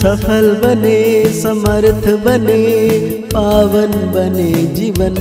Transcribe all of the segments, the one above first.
सफल बने, समर्थ बने, पावन बने जीवन।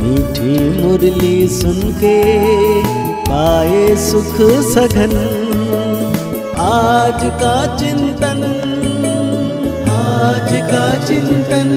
मीठी मुरली सुन के पाए सुख सघन। आज का चिंतन, आज का चिंतन।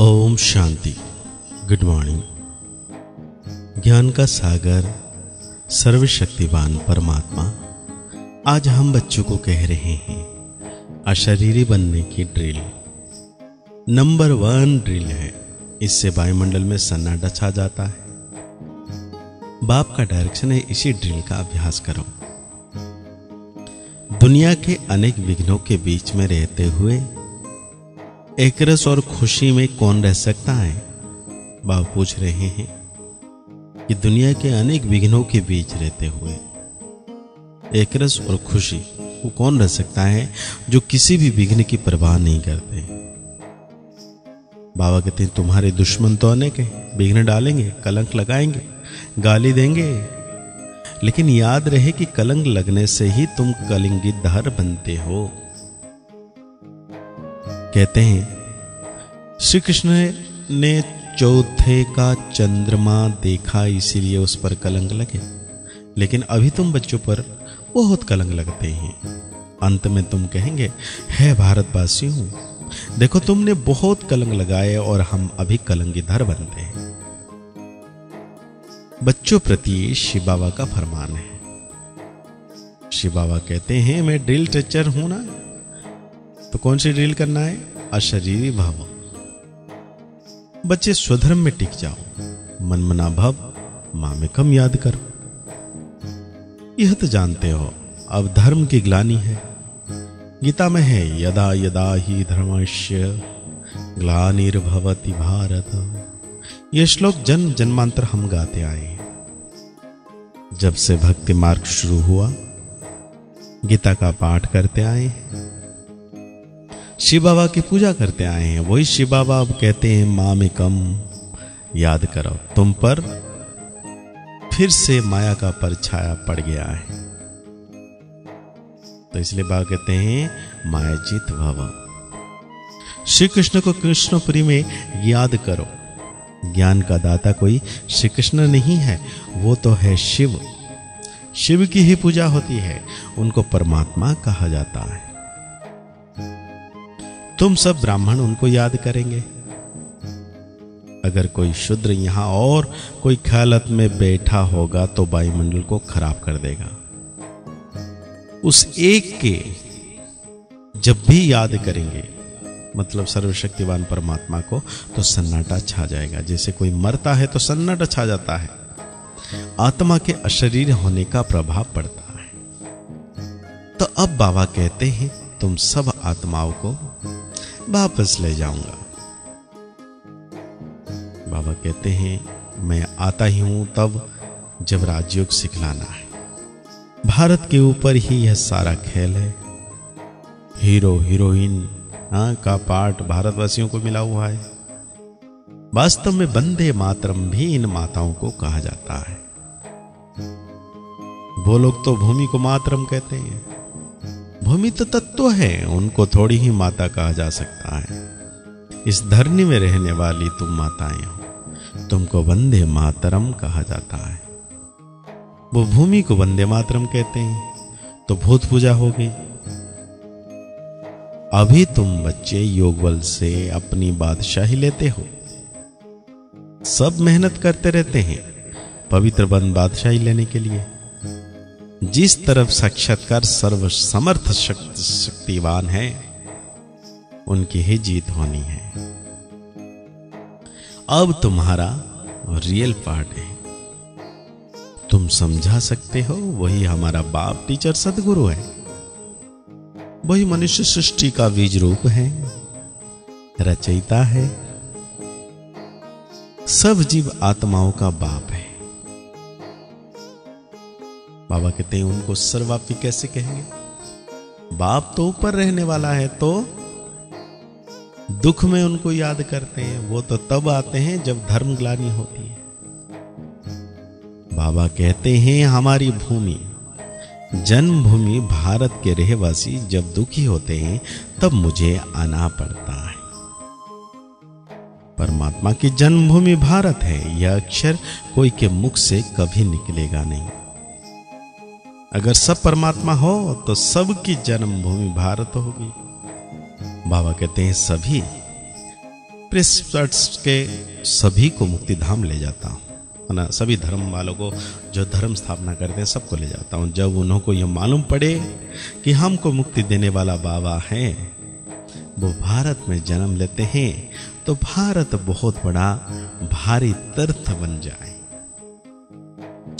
ओम शांति। Good morning. ज्ञान का सागर सर्वशक्तिवान परमात्मा, आज हम बच्चों को कह रहे हैं, अशरीरी बनने की ड्रिल नंबर वन ड्रिल है, इससे वायुमंडल में सन्नाटा छा जाता है। बाप का डायरेक्शन है, इसी ड्रिल का अभ्यास करो। दुनिया के अनेक विघ्नों के बीच में रहते हुए एकरस और खुशी में कौन रह सकता है? बाप पूछ रहे हैं। कि दुनिया के अनेक विघ्नों के बीच रहते हुए। एक रस और खुशी, वो कौन रह सकता है जो किसी भी विघ्न की परवाह नहीं करते? बाबा कहते हैं, तुम्हारे दुश्मन तो अनेक हैं, विघ्न डालेंगे, कलंक लगाएँगे, गाली देंगे। लेकिन याद रहे कि कलंक लगने से ही तुम कलिंगी धर बनते हो। कहते हैं, श्री कृष्ण ने चौथे का चंद्रमा देखा, इसीलिए उस पर कलंक लगे। लेकिन अभी तुम बच्चों पर बहुत कलंक लगते हैं। अंत में तुम कहेंगे, है भारतवासी हूँ देखो तुमने बहुत कलंक लगाए और हम अभी कलंगीधर बनते हैं। बच्चों प्रति शिव बाबा का फरमान है। शिव बाबा कहते हैं, मैं ड्रिल टीचर हूँ ना तो कौन सी ड्रिल करना है? अशरीरी भाव। बच्चे स्वधर्म में टिक जाओ। मन मना भव माँ में कम याद करो। यह तो जानते हो, अब धर्म की ग्लानी है। गीता में है, यदा यदा ही धर्मस्य ग्लानिर्भवति भारत। यह श्लोक जन्म जन्मांतर हम गाते आए जब से भक्ति मार्ग शुरू हुआ, गीता का पाठ करते आए शिव बाबा की पूजा करते आए हैं। वही शिव बाबा अब कहते हैं, माँ में कम याद करो, तुम पर फिर से माया का परछाया पड़ गया है। तो इसलिए बाबा कहते हैं माया जीत भव। श्री कृष्ण को कृष्णपुरी में याद करो। ज्ञान का दाता कोई श्री कृष्ण नहीं है, वो तो है शिव। शिव की ही पूजा होती है, उनको परमात्मा कहा जाता है। तुम सब ब्राह्मण उनको याद करेंगे। अगर कोई शुद्र यहाँ और कोई ख्यालत में बैठा होगा तो वायुमंडल को खराब कर देगा। उस एक के जब भी याद करेंगे मतलब सर्वशक्तिवान परमात्मा को तो सन्नाटा छा जाएगा। जैसे कोई मरता है तो सन्नाटा छा जाता है। आत्मा के अशरीर होने का प्रभाव पड़ता है। तो अब बाबा कहते हैं, तुम सब आत्माओं को वापस ले जाऊँगा। बाबा कहते हैं, मैं आता ही हूँ तब जब राजयोग सिखलाना है। भारत के ऊपर ही यह सारा खेल है। हीरो, हीरोइन हाँ का पार्ट भारतवासियों को मिला हुआ है। वास्तव में बंदे मातरम भी इन माताओं को कहा जाता है। वो लोग तो भूमि को मातरम कहते हैं। भूमि तो तत्व है, उनको थोड़ी ही माता कहा जा सकता है। इस धरनी में रहने वाली तुम माताएँ हो। तुमको वंदे मातरम कहा जाता है। वो भूमि को वंदे मातरम कहते हैं तो भूत पूजा हो गई। अभी तुम बच्चे योग बल से अपनी बादशाही लेते हो। सब मेहनत करते रहते हैं, पवित्र बन बादशाही लेने के लिए। जिस तरफ़ साक्षात्कार सर्व समर्थ शक्ति शक्तिवान है, उनकी ही जीत होनी है। अब तुम्हारा रियल पार्ट है। तुम समझा सकते हो, वही हमारा बाप टीचर सदगुरु है। वही मनुष्य सृष्टि का बीज रूप है, रचयिता है। सब जीव आत्माओं का बाप है। बाबा कहते हैं, उनको सर्वापी कैसे कहेंगे? बाप तो ऊपर रहने वाला है तो दुख में उनको याद करते हैं। वो तो तब आते हैं जब धर्म ग्लानी होती है। बाबा कहते हैं, हमारी भूमि, जन्मभूमि भारत के रहवासी जब दुखी होते हैं, तब मुझे आना पड़ता है। परमात्मा की जन्मभूमि भारत है। यह अक्षर कोई के मुख से कभी निकलेगा नहीं। अगर सब परमात्मा हो तो सबकी जन्मभूमि भारत होगी। बाबा कहते हैं, सभी के सभी को मुक्ति धाम ले जाता हूँ। ना? सभी धर्म वालों को जो धर्म स्थापना करते हैं, सबको ले जाता हूँ। जब उन्हों को यह मालूम पड़े कि हमको मुक्ति देने वाला बाबा है, वो भारत में जन्म लेते हैं तो भारत बहुत बड़ा, भारी तीर्थ बन जाए।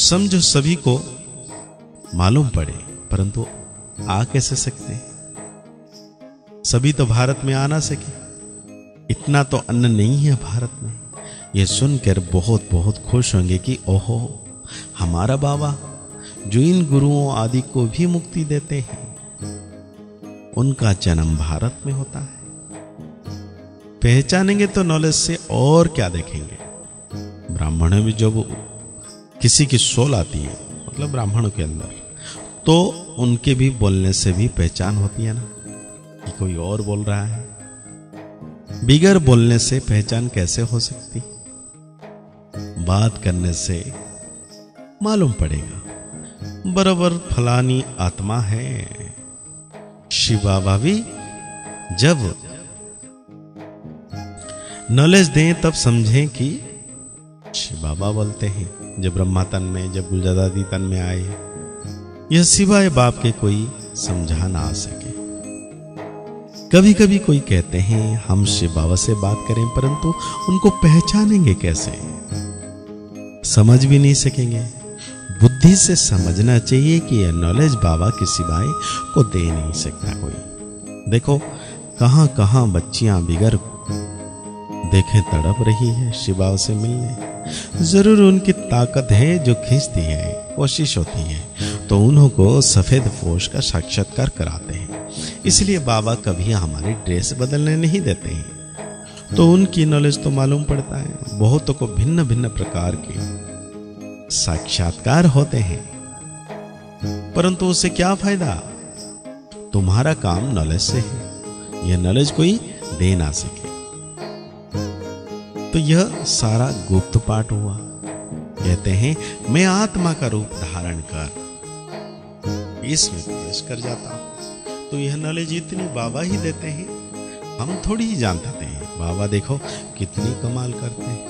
समझो सभी को मालूम पड़े, परंतु आ कैसे सकते? सभी तो भारत में आ ना सके। इतना तो अन्न नहीं है भारत में। यह सुनकर बहुत बहुत खुश होंगे कि ओहो, हमारा बाबा जो इन गुरुओं आदि को भी मुक्ति देते हैं, उनका जन्म भारत में होता है। पहचानेंगे तो नॉलेज से और क्या देखेंगे? ब्राह्मण में जब किसी की सोल आती है मतलब ब्राह्मणों के अंदर तो उनके भी बोलने से भी पहचान होती है ना, कि कोई और बोल रहा है। बिगर बोलने से पहचान कैसे हो सकती? बात करने से मालूम पड़ेगा, बराबर फलानी आत्मा है। शिव बाबा भी जब नॉलेज दें, तब समझें कि शिव बाबा बोलते हैं। जब ब्रह्मा तन में, जब गुलजादादी तन में आए यह सिवाय बाप के कोई समझा ना आ सके। कभी कभी कोई कहते हैं हम शिव बाबा से बात करें, परंतु उनको पहचानेंगे कैसे? समझ भी नहीं सकेंगे। बुद्धि से समझना चाहिए कि यह नॉलेज बाबा के सिवाय को दे नहीं सकता कोई। देखो कहाँ कहाँ बच्चियाँ बिगर देखे तड़प रही है शिवाओं से मिलने। ज़रूर उनकी ताकत है जो खींचती है, कोशिश होती है। तो उन्हों को सफ़ेद पोष का साक्षात्कार कराते हैं। इसलिए बाबा कभी हमारी ड्रेस बदलने नहीं देते हैं। तो उनकी नॉलेज तो मालूम पड़ता है। बहुतों को भिन्न भिन्न प्रकार के साक्षात्कार होते हैं। परंतु उससे क्या फ़ायदा? तुम्हारा काम नॉलेज से है। यह नॉलेज कोई दे ना सके। तो यह सारा गुप्त पाठ हुआ। कहते हैं, मैं आत्मा का रूप धारण कर इसमें प्रवेश कर जाता हूँ। तो यह नॉलेज इतनी बाबा ही देते हैं, हम थोड़ी ही जानते हैं। बाबा देखो, कितनी कमाल करते हैं।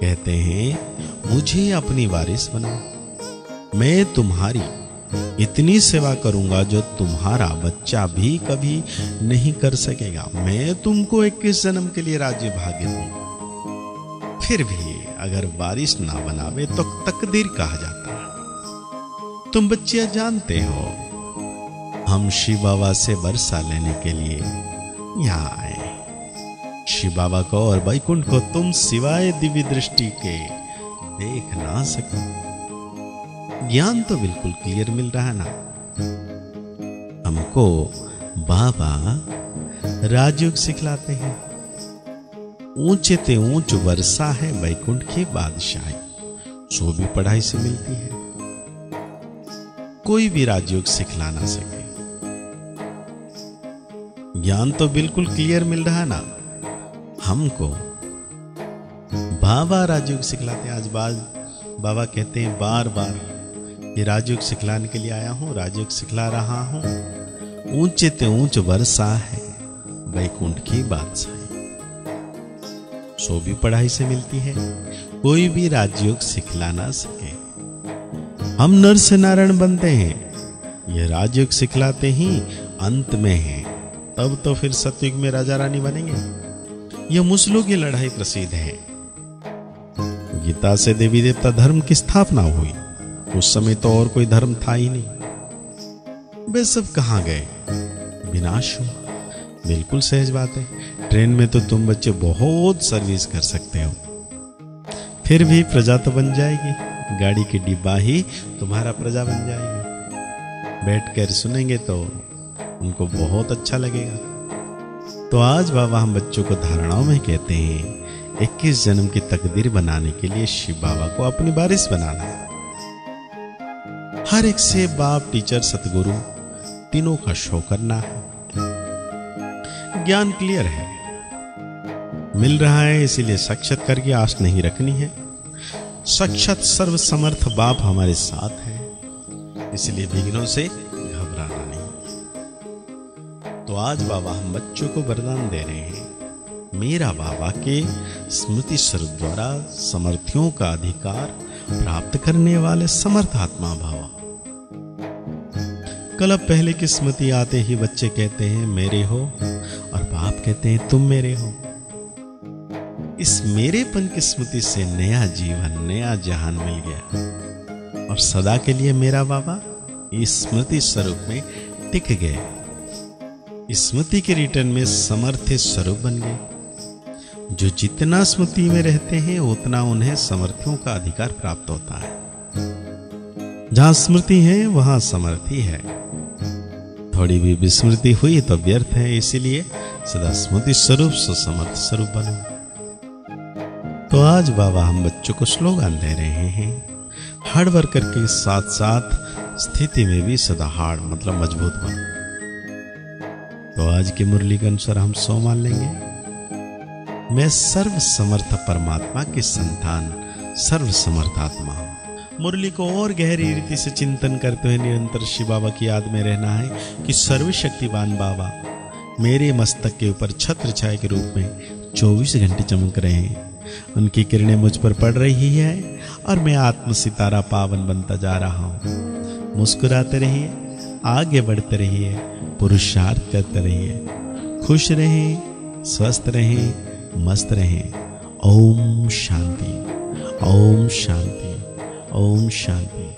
कहते हैं, मुझे अपनी वारिस बनाओ। मैं तुम्हारी इतनी सेवा करूँगा जो तुम्हारा बच्चा भी कभी नहीं कर सकेगा। मैं तुमको इक्कीस जन्म के लिए राज्य भाग्य दू फिर भी अगर बारिश ना बनावे तो तकदीर कहा जाता तुम बच्चिया जानते हो। हम शिव बाबा से वर्षा लेने के लिए यहाँ आए। शिव बाबा को और बैकुंठ को तुम सिवाय दिव्य दृष्टि के देख ना सको। ज्ञान तो बिल्कुल क्लियर मिल रहा ना। हमको बाबा राजयोग सिखलाते हैं। ऊँचे ते ऊंच वर्षा है वैकुंठ की बादशाही। सो भी पढ़ाई से मिलती है। कोई भी राजयोग सिखला ना सके। ज्ञान तो बिल्कुल क्लियर मिल रहा ना। हमको बाबा राजयोग सिखलाते, आज बाज बाबा कहते हैं बार बार ये राजयोग सिखलाने के लिए आया हूँ, राजयोग सिखला रहा हूँ। ऊँचे ते ऊंच वर्षा है वैकुंठ की बादशाही। सो भी पढ़ाई से मिलती है, कोई भी राजयोग सिखला ना सके। हम नर से नारायण बनते हैं। यह राजयुग सिखलाते ही अंत में है। तब तो फिर सतयुग में राजा रानी बनेंगे। यह मुसलों की लड़ाई प्रसिद्ध है। गीता से देवी देवता धर्म की स्थापना हुई। उस समय तो और कोई धर्म था ही नहीं। वे सब कहाँ गए? विनाश हुआ। बिल्कुल सहज बात है। ट्रेन में तो तुम बच्चे बहुत सर्विस कर सकते हो। फिर भी प्रजा तो बन जाएगी। गाड़ी की डिब्बा ही तुम्हारा प्रजा बन जाएगी। बैठकर सुनेंगे तो उनको बहुत अच्छा लगेगा। तो आज बाबा हम बच्चों को धारणाओं में कहते हैं 21 जन्म की तकदीर बनाने के लिए शिव बाबा को अपनी बारिश बनाना है। हर एक से बाप, टीचर, सतगुरु, तीनों का शो करना है। ज्ञान क्लियर है। मिल रहा है, इसीलिए सक्षत करके आश नहीं रखनी है। सक्षत सर्व समर्थ बाप हमारे साथ है, इसलिए विघ्नों से घबराना नहीं। तो आज बाबा हम बच्चों को वरदान दे रहे हैं। मेरा बाबा के स्मृति स्वरूप द्वारा समर्थियों का अधिकार प्राप्त करने वाले समर्थ आत्मा भावा। कल अब पहले की स्मृति आते ही बच्चे कहते हैं, मेरे हो, और बाप कहते हैं, तुम मेरे हो। इस मेरेपन की स्मृति से नया जीवन, नया जहान मिल गया। और सदा के लिए मेरा बाबा इस स्मृति स्वरूप में टिक गए। स्मृति के रिटर्न में समर्थ स्वरूप बन गए। जो जितना स्मृति में रहते हैं, उतना उन्हें समर्थियों का अधिकार प्राप्त होता है। जहाँ स्मृति है, वहाँ समर्थी है। थोड़ी भी विस्मृति हुई तो व्यर्थ है, इसीलिए सदा स्मृति स्वरूप, सुसमर्थ स्वरूप बनो। तो आज बाबा हम बच्चों को स्लोगन दे रहे हैं। हार्ड वर्कर के साथ साथ स्थिति में भी सदा हार्ड मतलब मज़बूत बनो। तो आज की मुरली के अनुसार हम सो मान लेंगे। मैं सर्व समर्थ परमात्मा की संतान सर्व समर्थ आत्मा हूँ मुरली को और गहरी रीति से चिंतन करते हुए निरंतर शिव बाबा की याद में रहना है कि सर्वशक्तिवान बाबा मेरे मस्तक के ऊपर छत्र छाया के रूप में 24 घंटे चमक रहे हैं। उनकी किरणें मुझ पर पड़ रही है और मैं आत्म सितारा पावन बनता जा रहा हूँ। मुस्कुराते रहिए, आगे बढ़ते रहिए, पुरुषार्थ करते रहिए। खुश रहें, स्वस्थ रहें, मस्त रहें। ओम शांति ओम शांति ओम शांति।